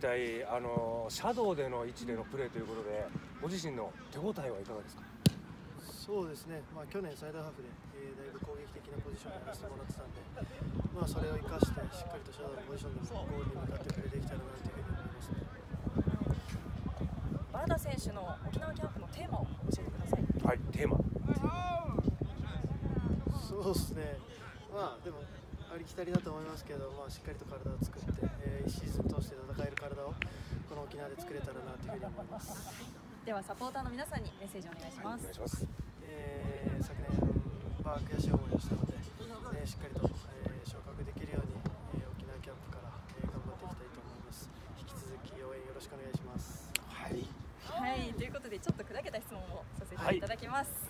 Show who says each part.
Speaker 1: 体あのシャドウでの位置でのプレーということでご自身の手応えはいかがですか？
Speaker 2: そうですね、まあ、去年、サイドハーフで、えー、だいぶ攻撃的なポジションをやらせてもらってたんで、まあ、それを生かしてしっかりとシャドウのポジションでゴールに向かってプレーできたらなというふうに思いますね。
Speaker 3: 原田選手の沖縄キャンプのテーマを教えてください。
Speaker 1: はい、テーマ。
Speaker 2: そうですね。まあでもありきたりだと思いますけど、まあしっかりと体を作って、えー、1シーズン通して戦える体をこの沖縄で作れたらなというふうに思います。
Speaker 3: ではサポーターの皆さんにメッセージお願いします。
Speaker 1: はい、お願いします。
Speaker 2: えー、昨年まあ悔しい思いをしたので、えー、しっかりと、えー、昇格できるように、えー、沖縄キャンプから、えー、頑張っていきたいと思います。引き続き応援よろしくお願いします。
Speaker 1: はい。
Speaker 3: はい、ということでちょっと砕けた質問をさせていただきます。はい